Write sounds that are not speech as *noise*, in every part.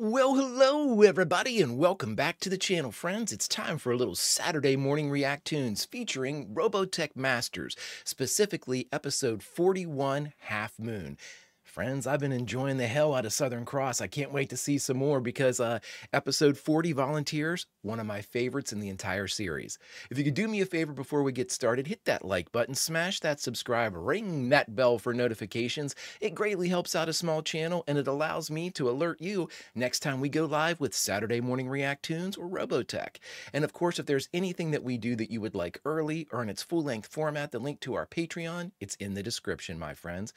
Well, hello, everybody, and welcome back to the channel, friends. It's time for a little Saturday morning React Toons featuring Robotech Masters, specifically episode 41 Half Moon. Friends, I've been enjoying the hell out of Southern Cross. I can't wait to see some more because uh, episode 40 Volunteers, one of my favorites in the entire series. If you could do me a favor before we get started, hit that like button, smash that subscribe, ring that bell for notifications. It greatly helps out a small channel and it allows me to alert you next time we go live with Saturday Morning React Toons or Robotech. And of course, if there's anything that we do that you would like early or in its full length format, the link to our Patreon, it's in the description, my friends.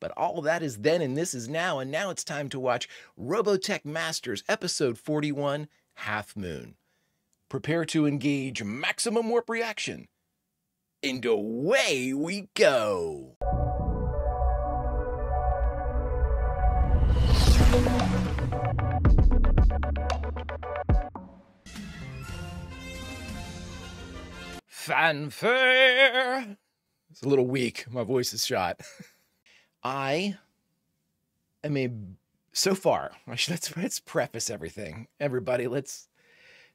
But all that is then and this is now, and now it's time to watch Robotech Masters Episode 41 Half Moon. Prepare to engage maximum warp reaction. And away we go! Fanfare! It's a little weak. My voice is shot. *laughs* I am a so far. *laughs* Let's let's preface everything, everybody. Let's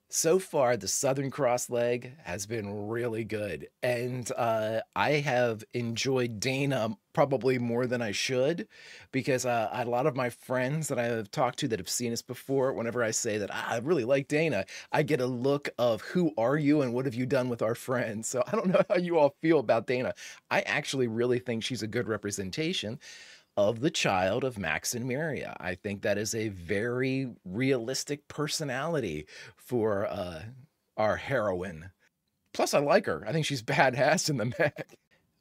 so far the Southern Cross leg has been really good, and uh, I have enjoyed Dana probably more than I should because uh, a lot of my friends that I have talked to that have seen us before, whenever I say that ah, I really like Dana, I get a look of who are you and what have you done with our friends. So *laughs* I don't know how you all feel about Dana. I actually really think she's a good representation of the child of Max and Miriya. I think that is a very realistic personality for uh, our heroine. Plus, I like her. I think she's *laughs* badass in the *laughs* mech.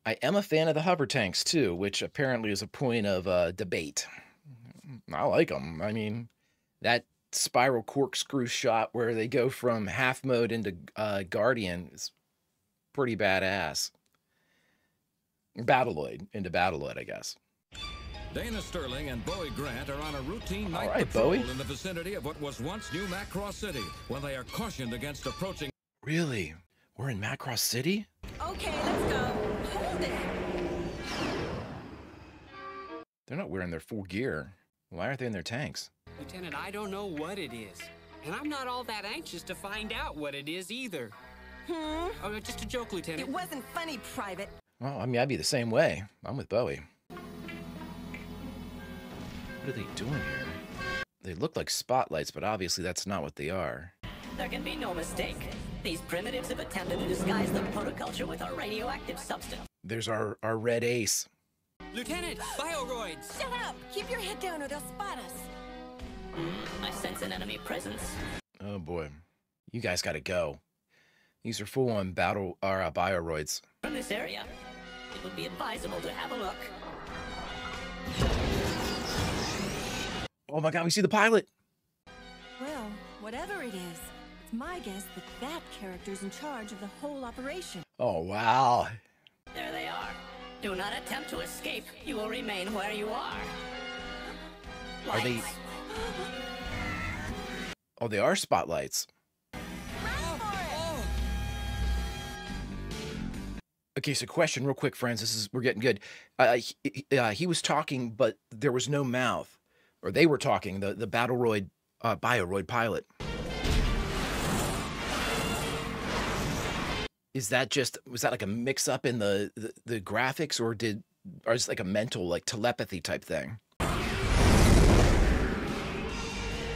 I am a fan of the hover tanks too, which apparently is a point of uh, debate. I like them. I mean, that spiral corkscrew shot where they go from half mode into uh, Guardian is pretty badass. Battloid into Battloid, I guess. Dana Sterling and Bowie Grant are on a routine night right, patrol Bowie. in the vicinity of what was once New Macross City when they are cautioned against approaching. Really? We're in Macross City? Okay, let's go. Hold it. They're not wearing their full gear. Why aren't they in their tanks? Lieutenant, I don't know what it is. And I'm not all that anxious to find out what it is either. Hmm? Oh, just a joke, Lieutenant. It wasn't funny, Private. Well, I mean, I'd be the same way. I'm with Bowie. What are they doing here? They look like spotlights, but obviously that's not what they are. There can be no mistake. These primitives have attempted to disguise the protoculture with a radioactive substance. There's our, our red ace. Lieutenant, bioroids! Shut up! Keep your head down or they'll spot us. I sense an enemy presence. Oh boy. You guys gotta go. These are full on battle or uh, bioroids. From this area, it would be advisable to have a look. Oh my god, we see the pilot! Well, whatever it is, it's my guess that that character's in charge of the whole operation. Oh wow. There they are. Do not attempt to escape. You will remain where you are. Are they Oh, they are spotlights. Okay, so question real quick, friends. This is we're getting good. Uh, he, uh, he was talking, but there was no mouth, or they were talking. The the Battleroid, uh, Bioroid pilot. Is that just was that like a mix up in the, the the graphics, or did or is it like a mental like telepathy type thing?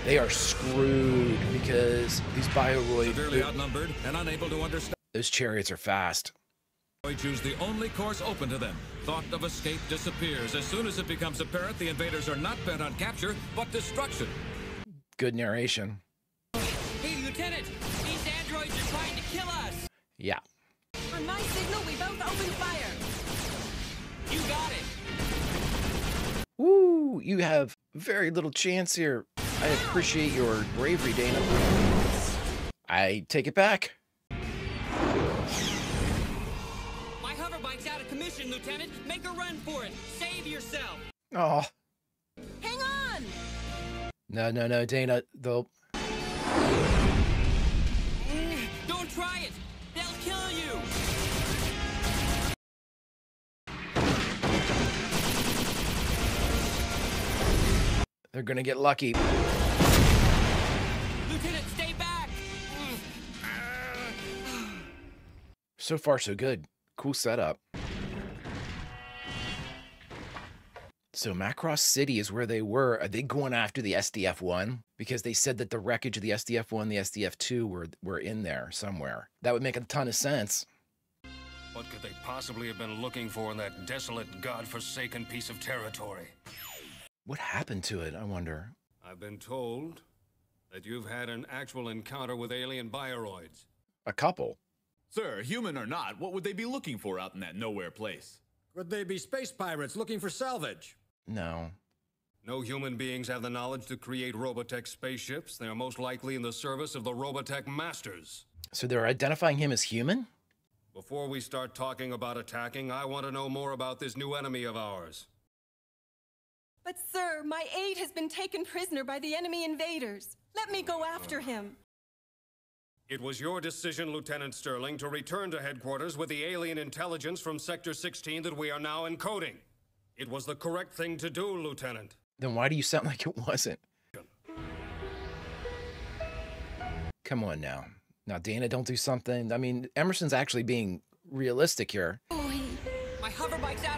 They are screwed because these Severely Bioroid outnumbered and unable to understand. those chariots are fast. They choose the only course open to them. Thought of escape disappears. As soon as it becomes apparent the invaders are not bent on capture, but destruction. Good narration. Hey, Lieutenant! Yeah. On my signal, we both open fire. You got it! Woo! You have very little chance here. I appreciate your bravery, Dana. I take it back. My hover bike's out of commission, Lieutenant! Make a run for it! Save yourself! Oh, Hang on! no, no, no, Dana. They'll. They're gonna get lucky. Lieutenant, stay back! So far, so good. Cool setup. So Macross City is where they were. Are they going after the SDF one? Because they said that the wreckage of the SDF one, and the SDF two were were in there somewhere. That would make a ton of sense. What could they possibly have been looking for in that desolate, god-forsaken piece of territory? What happened to it? I wonder. I've been told that you've had an actual encounter with alien bioroids. A couple. Sir, human or not, what would they be looking for out in that nowhere place? Could they be space pirates looking for salvage? No. No human beings have the knowledge to create Robotech spaceships. They are most likely in the service of the Robotech masters. So they're identifying him as human? Before we start talking about attacking, I want to know more about this new enemy of ours. But, sir, my aide has been taken prisoner by the enemy invaders. Let me go after him. It was your decision, Lieutenant Sterling, to return to headquarters with the alien intelligence from Sector 16 that we are now encoding. It was the correct thing to do, Lieutenant. Then why do you sound *laughs* like it wasn't? Come on now. Now, Dana, don't do something. I mean, Emerson's actually being realistic here. My hoverbike's out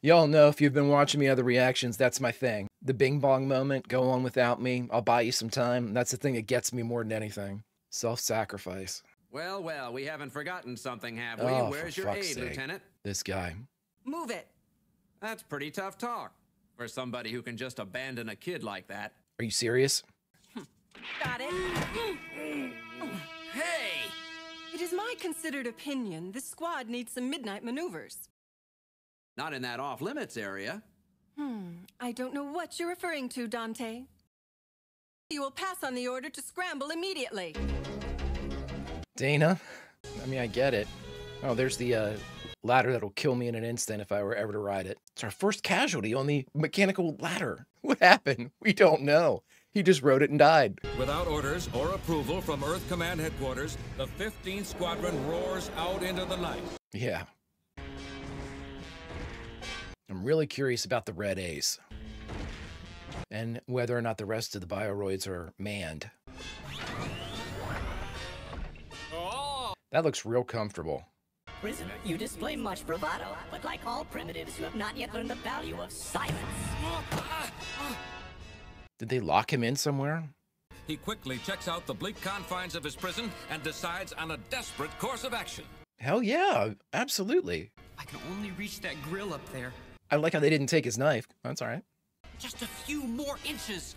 Y'all know if you've been watching me other reactions, that's my thing. The bing bong moment, go on without me. I'll buy you some time. That's the thing that gets me more than anything. Self sacrifice. Well, well, we haven't forgotten something, have we? Oh, Where's your fuck's aide, sake. Lieutenant? This guy. Move it. That's pretty tough talk for somebody who can just abandon a kid like that. Are you serious? Got it. Hey! It is my considered opinion this squad needs some midnight maneuvers. Not in that off limits area. Hmm, I don't know what you're referring to, Dante. You will pass on the order to scramble immediately. Dana? I mean, I get it. Oh, there's the uh, ladder that'll kill me in an instant if I were ever to ride it. It's our first casualty on the mechanical ladder. *laughs* What happened? We don't know. He just rode it and died. Without orders or approval from Earth Command Headquarters, the 15th Squadron roars out into the night. Yeah. I'm really curious about the red Ace. And whether or not the rest of the bioroids are manned. That looks real comfortable. Prisoner, you display much bravado, but like all primitives, you have not yet learned the value of silence. Did they lock him in somewhere? He quickly checks out the bleak confines of his prison and decides on a desperate course of action. Hell yeah, absolutely. I can only reach that grill up there. I like how they didn't take his knife. That's all right. Just a few more inches.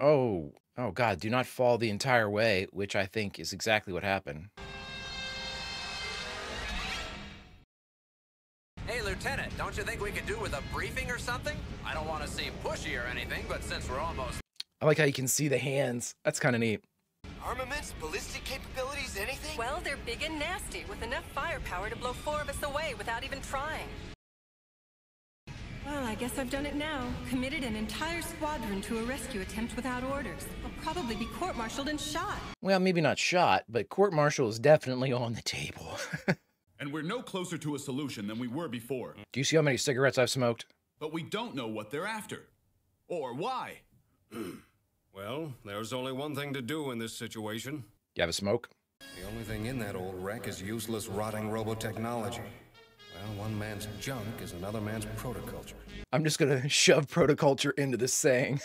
Oh, oh God, do not fall the entire way, which I think is exactly what happened. Hey, Lieutenant, don't you think we could do with a briefing or something? I don't want to seem pushy or anything, but since we're almost. I like how you can see the hands. That's kind of neat. Armaments, ballistic capabilities? Well, they're big and nasty, with enough firepower to blow four of us away without even trying. Well, I guess I've done it now. Committed an entire squadron to a rescue attempt without orders. I'll probably be court-martialed and shot. Well, maybe not shot, but court martial is definitely on the table. *laughs* And we're no closer to a solution than we were before. Do you see how many cigarettes I've smoked? But we don't know what they're after. Or why. *clears throat* Well, there's only one thing to do in this situation. You have a smoke? The only thing in that old wreck is useless, rotting robotechnology. Well, one man's junk is another man's protoculture. I'm just gonna *laughs* shove protoculture into this saying.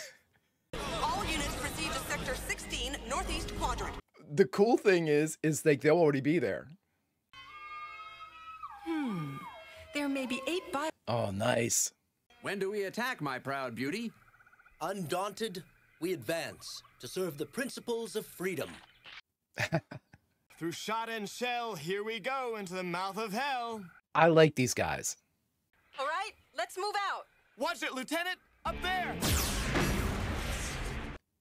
All units proceed to Sector 16, Northeast Quadrant. The cool thing is, is like they'll already be there. Hmm. There may be eight bio- Oh, nice. When do we attack, my proud beauty? Undaunted, we advance to serve the principles of freedom. *laughs* Through shot and shell, here we go into the mouth of hell. I like these guys. All right, let's move out. Watch it, Lieutenant! Up there!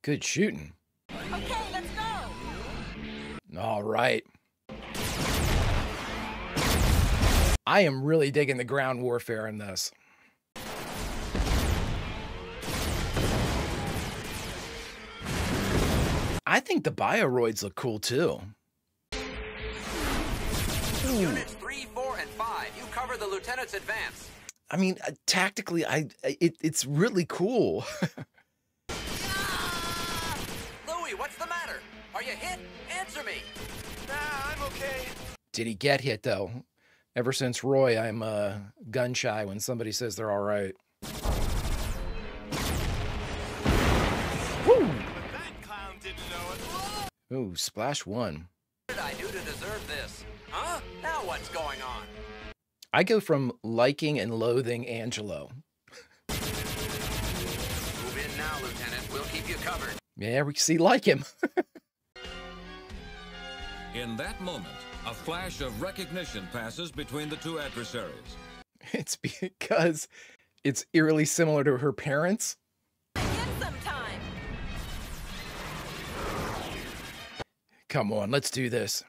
Good shooting. Okay, let's go. All right. I am really digging the ground warfare in this. I think the bioroids look cool too. Units 3, 4, and 5, you cover the lieutenant's advance. I mean, uh, tactically, I it, it's really cool. *laughs* Louie, what's the matter? Are you hit? Answer me. Nah, I'm okay. Did he get hit though? Ever since Roy, I'm uh, gun shy when somebody says they're all right. Woo! That clown didn't know it. Ooh, splash one. What did I do to deserve this? Huh? Now what's going on? I go from liking and loathing Angelo. Move in now, Lieutenant. We'll keep you covered. Yeah, we see like him. *laughs* In that moment, a flash of recognition passes between the two adversaries. *laughs* it's because it's eerily similar to her parents. Get some time. Come on, let's do this.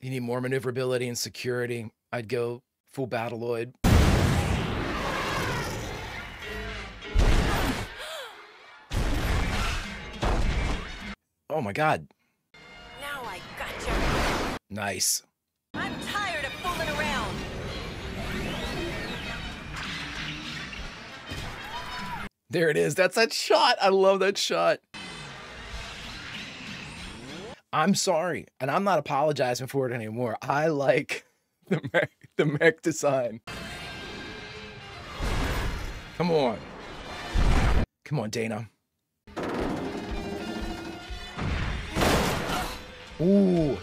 You need more maneuverability and security. I'd go full Battloid. Oh my god. Now I gotcha. Nice. I'm tired of fooling around. There it is. That's that shot. I love that shot. I'm sorry, and I'm not apologizing for it anymore. I like *laughs* the mech, the mech design. Come on. Come on, Dana. Ooh.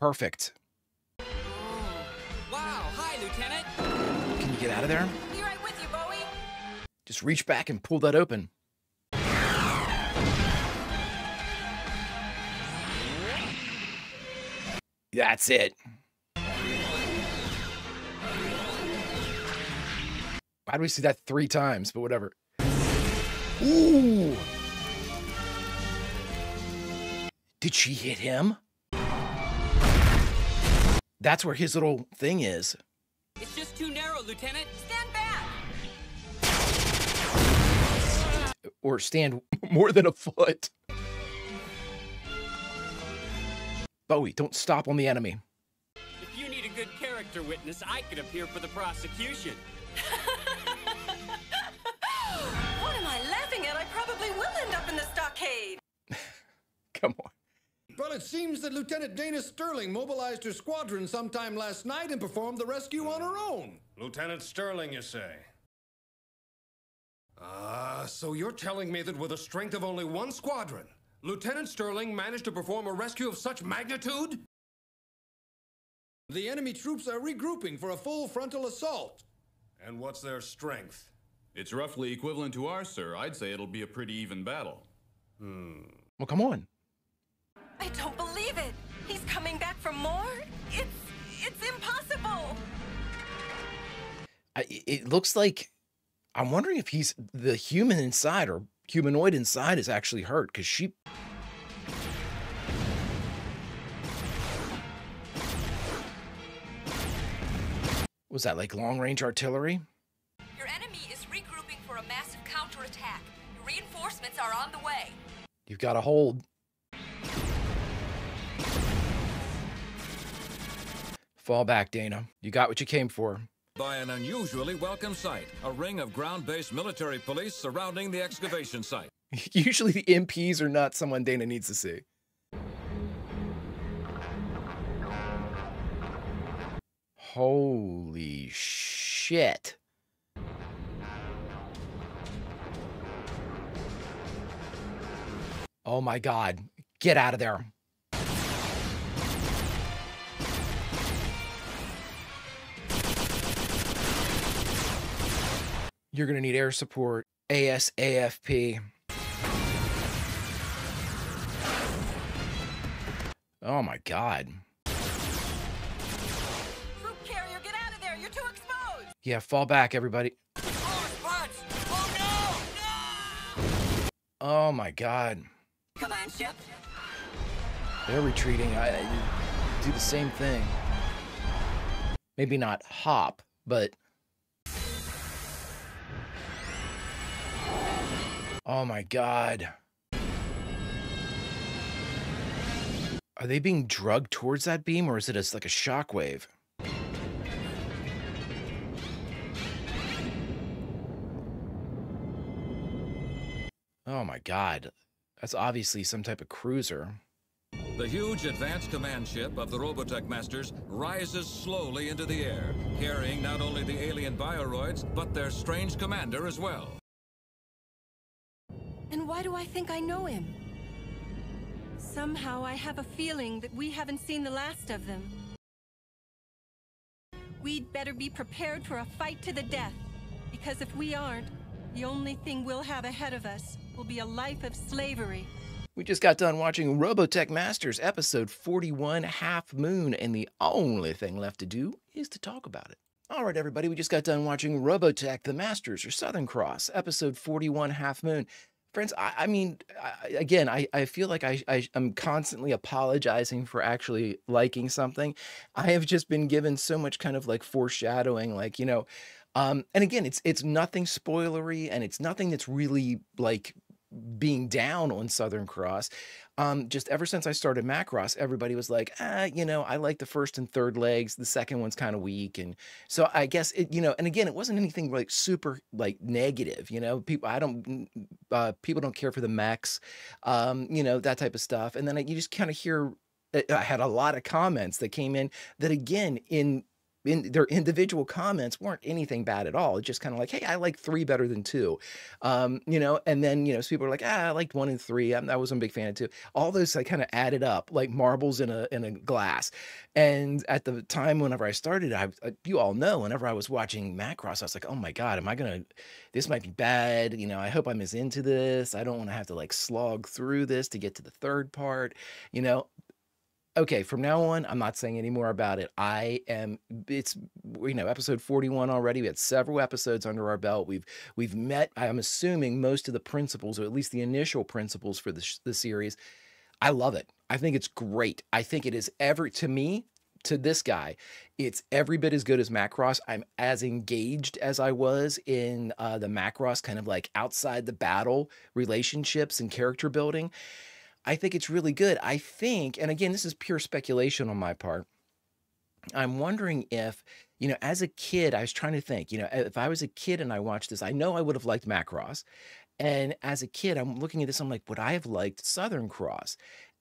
Perfect. Wow, hi, Lieutenant. Can you get out of there? Be right with you, Bowie. Just reach back and pull that open. That's it. Why do we see that three times? But whatever. Ooh. Did she hit him? That's where his little thing is. It's just too narrow, Lieutenant. Stand back. Or stand *laughs* more than a foot. Bowie, don't stop on the enemy. If you need a good character witness, I could appear for the prosecution. *laughs* What am I laughing at? I probably will end up in the stockade. *laughs* Come on. Well, it seems that Lieutenant Dana Sterling mobilized her squadron sometime last night and performed the rescue on her own. Lieutenant Sterling, you say? Ah, so you're telling me that with a strength of only one squadron, Lieutenant Sterling managed to perform a rescue of such magnitude? The enemy troops are regrouping for a full frontal assault. And what's their strength? It's roughly equivalent to ours, sir. I'd say it'll be a pretty even battle. Hmm. Well, come on. I don't believe it. He's coming back for more? It's it's impossible. I, it looks like I'm wondering if he's the human inside or humanoid inside is actually hurt because she. Was that like long range artillery? Your enemy is regrouping for a massive counterattack. Reinforcements are on the way. You've got to hold. Fall back, Dana. You got what you came for. By an unusually welcome sight, a ring of ground based military police surrounding the excavation site. *laughs* Usually the MPs are not someone Dana needs to see. Holy shit. Oh my god. Get out of there. You're going to need air support ASAFP. Oh my god. Troop carrier, get out of there. You're too exposed. Yeah, fall back, everybody. Oh, oh my god. Come on. They're retreating. I, I do the same thing. Maybe not hop, but. Oh my god. Are they being drugged towards that beam or is it just like a shockwave? Oh my god. That's obviously some type of cruiser. The huge advanced command ship of the Robotech Masters rises slowly into the air, carrying not only the alien bioroids, but their strange commander as well. And why do I think I know him? Somehow I have a feeling that we haven't seen the last of them. We'd better be prepared for a fight to the death, because if we aren't, the only thing we'll have ahead of us will be a life of slavery. We just got done watching Robotech Masters episode 41 Half Moon, and the only thing left to do is to talk about it. All right, everybody, we just got done watching Robotech The Masters or Southern Cross episode 41 Half Moon. Friends, I, I mean, I, again, I, I feel like I, I, am constantly apologizing for actually liking something. I have just been given so much kind of like foreshadowing, like, you know, um, and again, it's it's nothing spoilery and it's nothing that's really like being down on Southern Cross. Um, just ever since I started Macross, everybody was like, ah, you know, I like the first and third legs. The second one's kind of weak. And so I guess it, you know, and again, it wasn't anything like super like negative, you know, people, I don't, uh, people don't care for the mechs, um, you know, that type of stuff. And then you just kind of hear, I had a lot of comments that came in that again, in in their individual comments weren't anything bad at all. It's just kind of like, hey, I like three better than two, um, you know. And then you know, so people are like, ah, I liked one and three. I, I wasn't a big fan of two. All those I kind of added up like marbles in a in a glass. And at the time, whenever I started, I you all know, whenever I was watching Macross, I was like, oh my god, am I gonna? This might be bad. You know, I hope I'm as into this. I don't want to have to like slog through this to get to the third part. You know, okay, from now on, I'm not saying any more about it. I am it's you know, episode 41 already. We had several episodes under our belt. We've we've met I'm assuming most of the principles or at least the initial principles for the the series. I love it. I think it's great. I think it is every to me to this guy, it's every bit as good as Macross. I'm as engaged as I was in uh, the Macross kind of like outside the battle relationships and character building. I think it's really good. I think, and again, this is pure speculation on my part. I'm wondering if, you know, as a kid, I was trying to think, you know, if I was a kid and I watched this, I know I would have liked Macross. And as a kid, I'm looking at this, I'm like, would I have liked Southern Cross?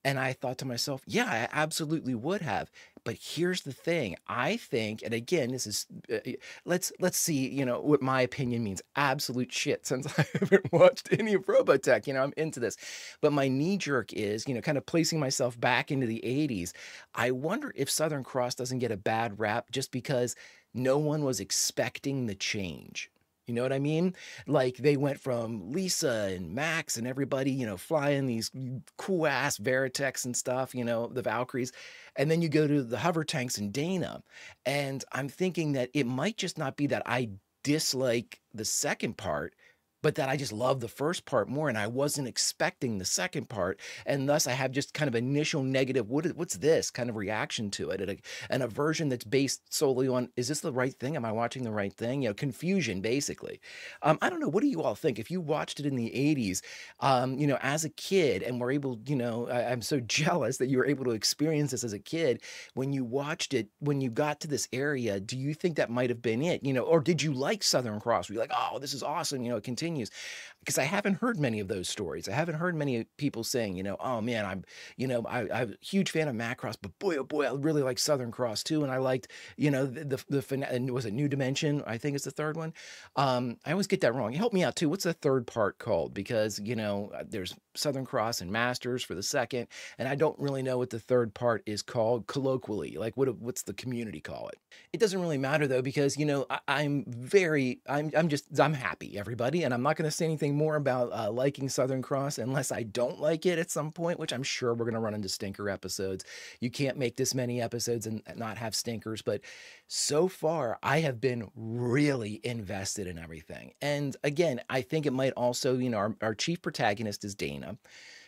And I thought to myself, yeah, I absolutely would have. But here's the thing. I think, and again, this is uh, let's let's see, you know, what my opinion means. Absolute shit since *laughs* I haven't watched any of Robotech. You know, I'm into this. But my knee jerk is, you know, kind of placing myself back into the 80s. I wonder if Southern Cross doesn't get a bad rap just because no one was expecting the change. You know what I mean? Like they went from Lisa and Max and everybody, you know, flying these cool ass Veritechs and stuff, you know, the Valkyries. And then you go to the hover tanks and Dana. And I'm thinking that it might just not be that I dislike the second part but that I just love the first part more and I wasn't expecting the second part. And thus I have just kind of initial negative, what, what's this kind of reaction to it? And a, and a version that's based solely on, is this the right thing? Am I watching the right thing? You know, confusion basically. Um, I don't know. What do you all think? If you watched it in the 80s, um, you know, as a kid and were able, you know, I, I'm so *laughs* jealous that you were able to experience this as a kid. When you watched it, when you got to this area, do you think that might have been it? You know, or did you like Southern Cross? Were you like, oh, this is awesome? You know, it continues continues because I haven't heard many of those stories. I haven't heard many people saying, you know, oh man, I'm, you know, I, I'm a huge fan of Macross, but boy, oh boy, I really like Southern Cross too. And I liked, you know, the, the, the and was it New Dimension? I think it's the third one. Um, I always get that wrong. Help me out too. What's the third part called? Because, you know, uh, there's Southern Cross and Masters for the second. And I don't really know what the third part is called colloquially. Like what, what's the community call it? It doesn't really matter though, because, you know, I, am very, I'm, I'm just, I'm happy everybody. And I'm not going to say anything more about uh, liking Southern Cross unless I don't like it at some point, which I'm sure we're going to run into stinker episodes. You can't make this many episodes and not have stinkers. But so far, I have been really invested in everything. And again, I think it might also, you know, our, our chief protagonist is Dana.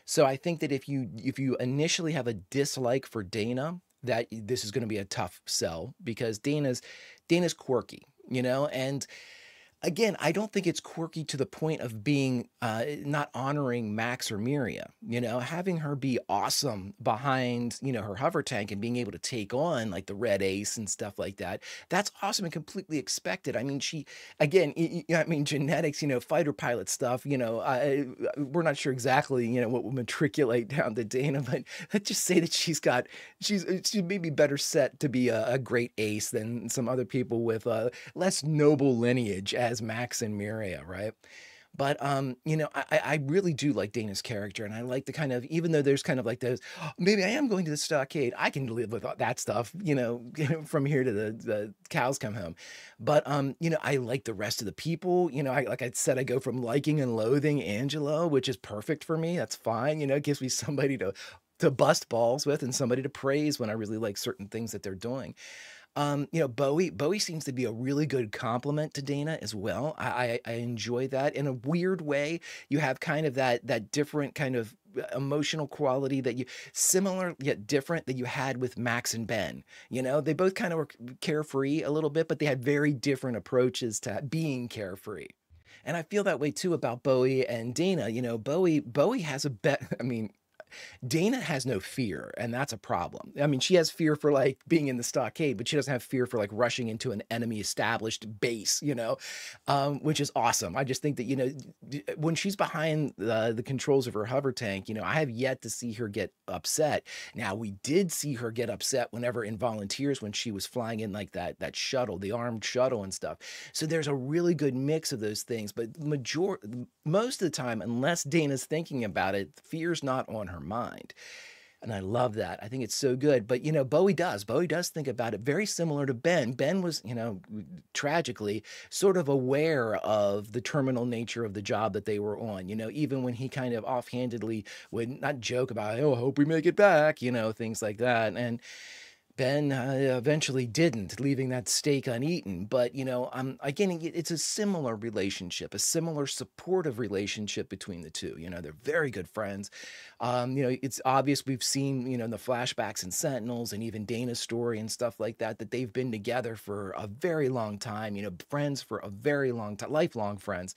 So I think that if you if you initially have a dislike for Dana, that this is going to be a tough sell because Dana's Dana's quirky, you know, and again, I don't think it's quirky to the point of being uh, not honoring Max or Miriya. You know, having her be awesome behind, you know, her hover tank and being able to take on like the Red Ace and stuff like that. That's awesome and completely expected. I mean, she, again, I mean, genetics, you know, fighter pilot stuff, you know, I, we're not sure exactly, you know, what will matriculate *laughs* down to Dana, but let's just say that she's got, she's, she may be better set to be a, a great ace than some other people with a less noble lineage as Max and Miriya, right? But um, you know, I, I really do like Dana's character, and I like the kind of even though there's kind of like those, "Oh, maybe I am going to the stockade. I can live with that stuff, *laughs* you know, from here to the, the cows come home. But um, you know, I like the rest of the people. You know, I like I said, I go from liking and loathing Angelo, which is perfect for me. That's fine. You know, it gives me *laughs* somebody to to bust balls with and somebody to praise when I really like certain things that they're doing. Um, you know, Bowie, Bowie seems to be a really good compliment to Dana as well. I, I, I enjoy that in a weird way. You have kind of that that different kind of uh, emotional quality that you similar yet different that you had with Max and Ben. You know, they both kind of were carefree a little bit, but they had very different approaches to being carefree. And I feel that way too about Bowie and Dana. You know, Bowie Bowie has a bet. *laughs* I mean, Dana has no fear, and that's a problem. I mean, she has fear for like being in the stockade, but she doesn't have fear for like rushing into an enemy established base, you know, um, which is awesome. I just think that, you know, when she's behind the, the controls of her hover tank, you know, I have yet to see her get upset. Now, we did see her get upset whenever in Volunteers when she was flying in like that, that shuttle, the armed shuttle and stuff. So there's a really good mix of those things, but major most of the time, unless Dana's thinking about it, fear's not on her mind. And I love that. I think it's so good. But, you know, Bowie does. Bowie does think about it very similar to Ben. Ben was, you know, tragically sort of aware of the terminal nature of the job that they were on. You know, even when he kind of offhandedly would not joke about, oh, I hope we make it back, you know, things like that. And, Ben uh, eventually didn't, leaving that steak uneaten. But you know, I'm again, it's a similar relationship, a similar supportive relationship between the two. You know, they're very good friends. Um, you know, it's obvious we've seen, you know, in the flashbacks and Sentinels and even Dana's story and stuff like that, that they've been together for a very long time. You know, friends for a very long time, lifelong friends.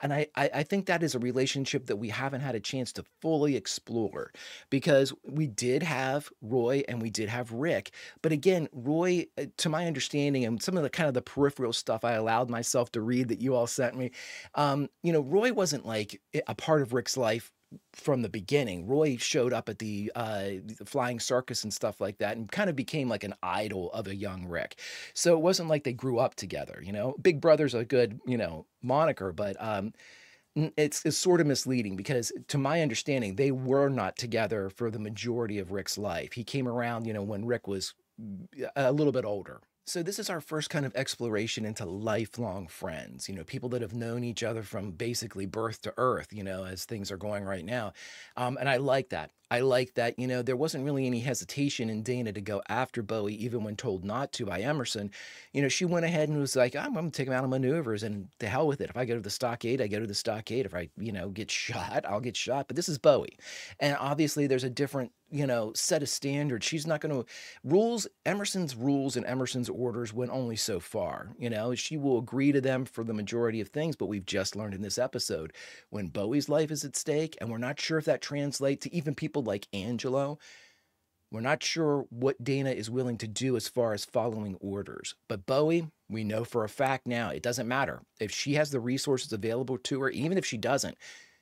And I, I, I think that is a relationship that we haven't had a chance to fully explore because we did have Roy and we did have Rick. But again, Roy, uh, to my understanding, and some of the kind of the peripheral stuff I allowed myself to read that you all sent me, um, you know, Roy wasn't like a part of Rick's life from the beginning. Roy showed up at the uh, flying circus and stuff like that, and kind of became like an idol of a young Rick. So it wasn't like they grew up together. You know, Big Brother's a good you know moniker, but um, it's, it's sort of misleading because to my understanding they were not together for the majority of rick's life. He came around you know when rick was mm, a little bit older so this is our first kind of exploration into lifelong friends you know people that have known each other from basically birth to earth you know as things are going right now um, and i like that I like that, you know, there wasn't really any hesitation in Dana to go after Bowie, even when told not to by Emerson. You know, she went ahead and was like, I'm, going to take him out of maneuvers and to hell with it. If I go to the stockade, I go to the stockade. If I, you know, get *laughs* shot, I'll get shot. But this is Bowie. And obviously there's a different, you know, set a standard. She's not going to, rules, Emerson's rules and Emerson's orders went only so far. You know, she will agree to them for the majority of things, but we've just learned in this episode when Bowie's life is at stake, and we're not sure if that translates to even people like Angelo. We're not sure what Dana is willing to do as far as following orders. But Bowie, we know for a fact now, it doesn't matter. If she has the resources available to her, even if she doesn't,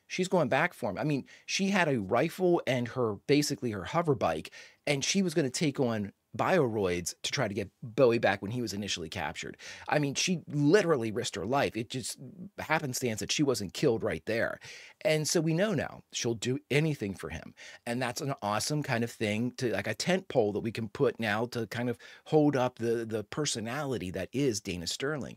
she's going back for him. I mean, she had a rifle and her basically her hover bike, and she was going to take on bioroids to try to get Bowie back when he was initially captured. I mean, she literally risked her life. It just happenstance that she wasn't killed right there. And so we know now she'll do anything for him. And that's an awesome kind of thing to like a tent pole that we can put now to kind of hold up the the personality that is Dana Sterling.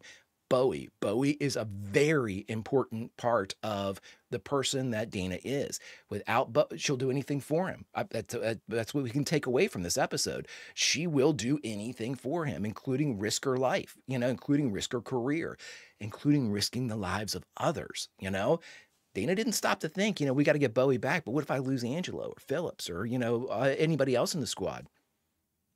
Bowie. Bowie is a very important part of the person that Dana is. Without, Bowie, she'll do anything for him. I, that's uh, that's what we can take away from this episode. She will do anything for him, including risk her life. You know, including risk her career, including risking the lives of others. You know. Dana didn't stop to think, you know, we got to get Bowie back, but what if I lose Angelo or Phillips or, you know, uh, anybody else in the squad?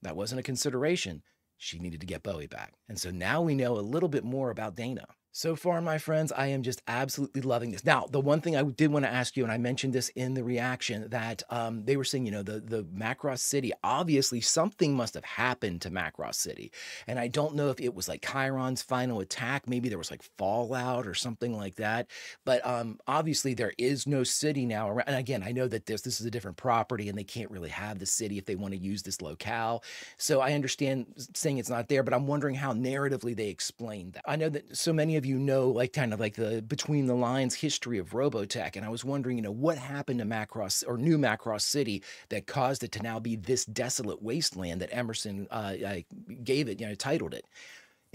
That wasn't a consideration she needed to get Bowie back. And so now we know a little bit more about Dana. So far, my friends, I am just absolutely loving this. Now, the one thing I did want to ask you, and I mentioned this in the reaction, that um, they were saying, you know, the the Macross City, obviously something must have happened to Macross City, and I don't know if it was like Khyron's final attack. Maybe there was like fallout or something like that. But um, obviously, there is no city now. Around. And again, I know that this this is a different property, and they can't really have the city if they want to use this locale. So I understand saying it's not there, but I'm wondering how narratively they explain that. I know that so many of you know, like kind of like the between the lines history of Robotech, and I was wondering, you know, what happened to Macross or New Macross City that caused it to now be this desolate wasteland that Emerson uh, gave it, you know, titled it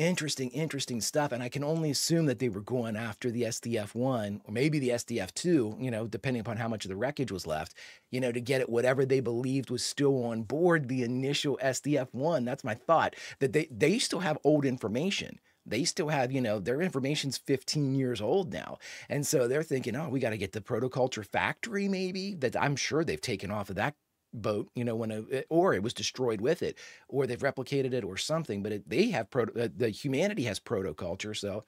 interesting, interesting stuff. And I can only assume that they were going after the SDF one or maybe the SDF two, you know, depending upon how much of the wreckage was left, you know, to get at whatever they believed was still on board the initial SDF one. That's my thought that they, they still have old information they still have, you know, their information's 15 years old now. And so they're thinking, oh, we got to get the protoculture factory, maybe that I'm sure they've taken off of that boat, you know, when a, eh, or it was destroyed with it, or they've replicated it or something. But it, they have proto, uh, the humanity has protoculture. So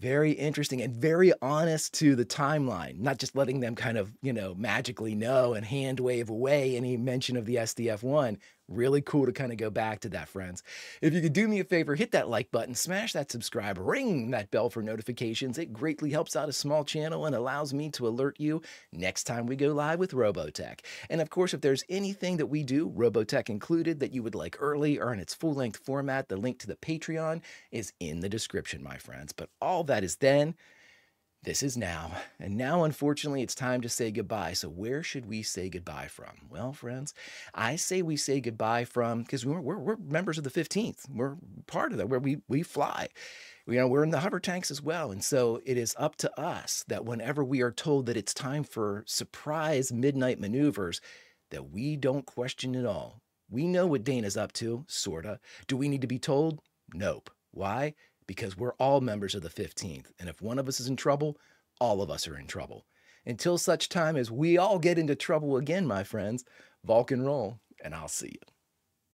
very interesting and very honest to the timeline, not just letting them kind of, you know, magically know and hand wave away any mention of the SDF one. Really cool to kind of go back to that, friends. If you could do me a favor, hit that like button, smash that subscribe, ring that bell for notifications. It greatly helps out a small channel and allows me to alert you next time we go live with Robotech. And of course, if there's anything that we do, Robotech included, that you would like early or in its full length format, the link to the Patreon is in the description, my friends. But all that is then. This is now. And now, unfortunately, it's time to say goodbye. So, where should we say goodbye from? Well, friends, I say we say goodbye from because we're, we're, we're, members of the 15th. We're part of that, where we, we fly. You know, we're in the hover tanks as well. And so it is up to us that whenever we are told that it's time for surprise midnight maneuvers, that we don't question at all. We know what Dana's up to, sorta. Do we need to be told? Nope. Why? Because we're all members of the 15th. And if one of us is in trouble, all of us are in trouble. Until such time as we all get into trouble again, my friends, Vulcan roll, and I'll see you.